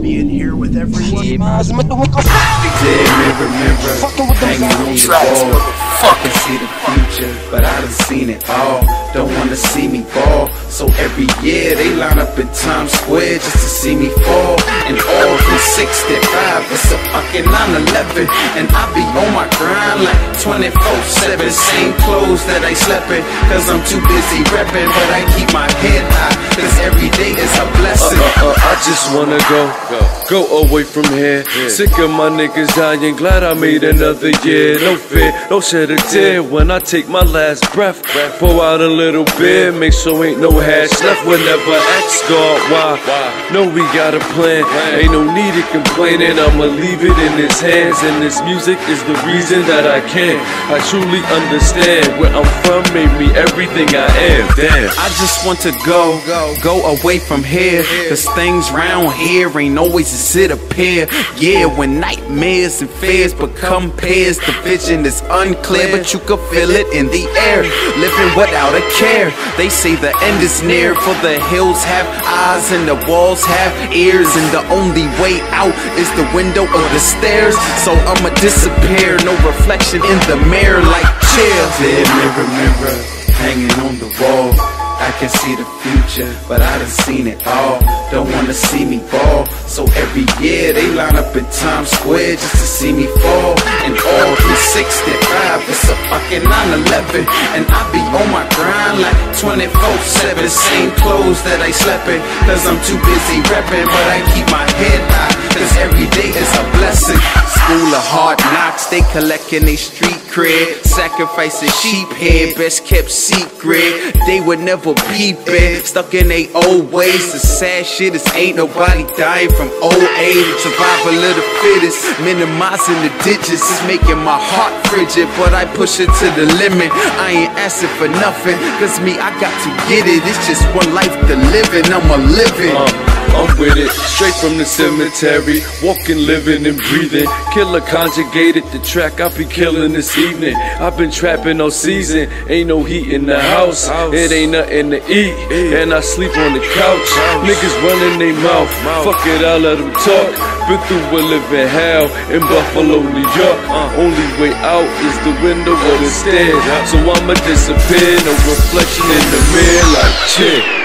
being here with everyone. Dear mirror, mirror, hanging on the wall. Can see the future, but I done seen it all. Don't wanna see me fall, so every year they line up in Times Square just to see me fall. And all from 65, it's a fucking 9-11, and I be on my grind like 24-7. Same clothes that I slept in, cause I'm too busy repping, but I keep my head high, cause every just wanna go, go away from here. Sick of my niggas dying, glad I made another year. No fear, no shed a tear when I take my last breath. Pour out a little beer, make sure ain't no hash left. Whenever X God why, no we got a plan. Ain't no need of complaining, I'ma leave it in His hands. And this music is the reason that I can. I truly understand where I'm from everything I am. Damn. I just want to go, go away from here. Cause things round here ain't always as it appear. Yeah, when nightmares and fears become pairs, the vision is unclear, but you can feel it in the air. Living without a care. They say the end is near, for the hills have eyes and the walls have ears. And the only way out is the window or the stairs. So I'ma disappear, no reflection in the mirror like chill. Dear mirror, mirror, hanging on the wall. I can see the future, but I done seen it all. Don't wanna see me fall. So every year they line up in Times Square just to see me fall. And all through 65, it's a fucking 9-11. And I be on my grind like 24-7. Same clothes that I slept in, cause I'm too busy repping. But I keep my head high, cause every day is a blessing. School of hard knocks, they collecting they street cred. Sacrificing sheep head, best kept secret. They would never peep it, stuck in they old ways. The sad shit is ain't nobody dying from old age. Survival of the fittest, minimizing the digits is making my heart frigid. But I push it to the limit. I ain't asking for nothing, cause me, I got to get it. It's just one life to live in, I'm a living. Uh, I'm with it, straight from the cemetery. Walking, living, and breathing. Killer conjugated the track I be killing this evening. I've been trapping all season. Ain't no heat in the house. It ain't nothing to eat. And I sleep on the couch. Niggas running their mouth. Fuck it, I let them talk. Been through a living hell in Buffalo, New York. Only way out is the window or the stairs. So I'ma disappear. No reflection in the mirror like chick.